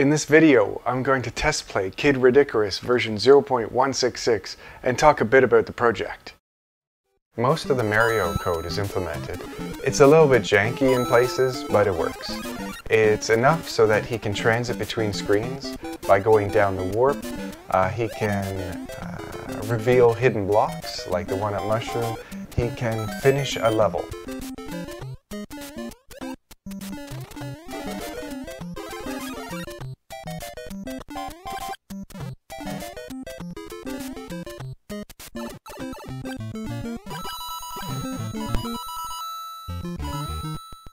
In this video, I'm going to test play Kid Ridicarus version 0.166 and talk a bit about the project. Most of the Mario code is implemented. It's a little bit janky in places, but it works. It's enough so that he can transit between screens by going down the warp. Uh, he can uh, reveal hidden blocks, like the one at Mushroom. He can finish a level.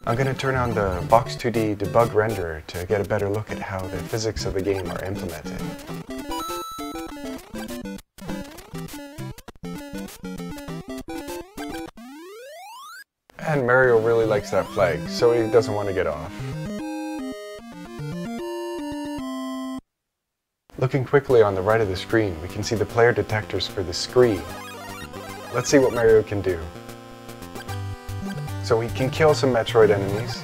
I'm going to turn on the Box 2D debug renderer to get a better look at how the physics of the game are implemented. And Mario really likes that flag, so he doesn't want to get off. Looking quickly on the right of the screen, we can see the player detectors for the screen. Let's see what Mario can do. So he can kill some Metroid enemies.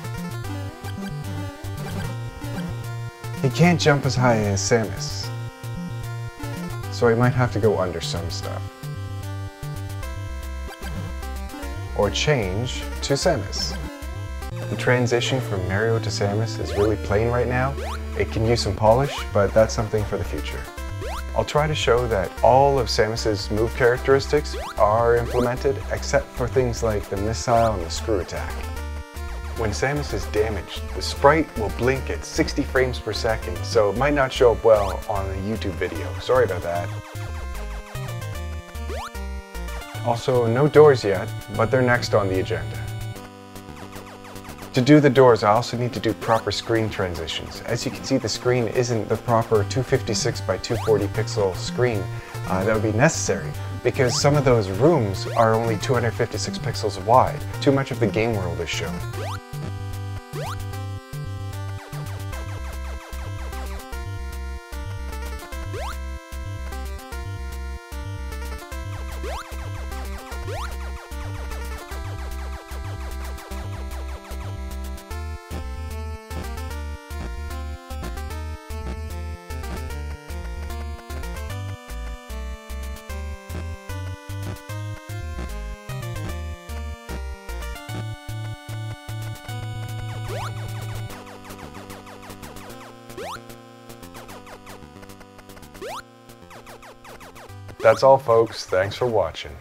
He can't jump as high as Samus. So he might have to go under some stuff. Or change to Samus. The transition from Mario to Samus is really plain right now. It can use some polish, but that's something for the future. I'll try to show that all of Samus's move characteristics are implemented except for things like the missile and the screw attack. When Samus is damaged, the sprite will blink at 60 frames per second, so it might not show up well on a YouTube video. Sorry about that. Also, no doors yet, but they're next on the agenda. To do the doors, I also need to do proper screen transitions. As you can see, the screen isn't the proper 256 by 240 pixel screen uh, that would be necessary because some of those rooms are only 256 pixels wide. Too much of the game world is shown. That's all folks, thanks for watching.